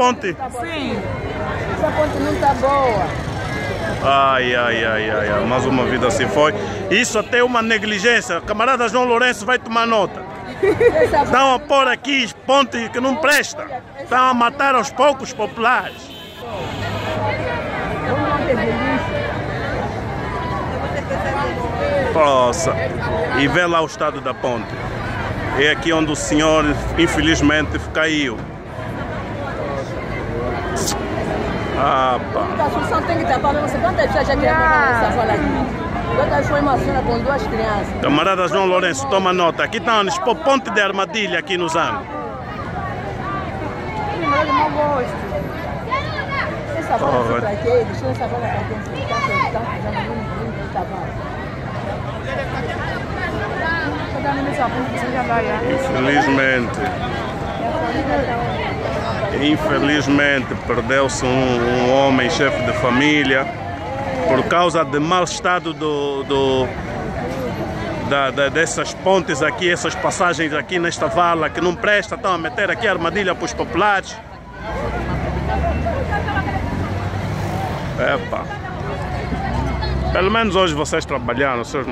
ponte? Sim. Essa ponte não está boa. Ai, ai, ai, ai, ai, mais uma vida se foi. Isso até é uma negligência. Camarada João Lourenço vai tomar nota. Estão a pôr aqui ponte que não presta. Estão a matar aos poucos populares. Nossa. E vê lá o estado da ponte. É aqui onde o senhor, infelizmente, caiu. Ah, pá. Solução tem que tapar, não sei quantas pessoas já querem morrer nessa vala aqui. Outra foi uma senhora com duas crianças. Camarada João Lourenço, toma nota. Aqui está onde expor ponte de armadilha aqui no. Mas eu não gosto. Essa Oh, pra quê? Essa pra quê? Tá não vim essa vala. Cada um nessa ponte você já vai, é? Infelizmente. Infelizmente perdeu-se um, um homem chefe de família por causa do mau estado do, do- da- da- dessas pontes aqui, essas passagens aqui nesta vala que não presta, estão a meter aqui armadilha para os populares. Epa. Pelo menos hoje vocês trabalharam, seus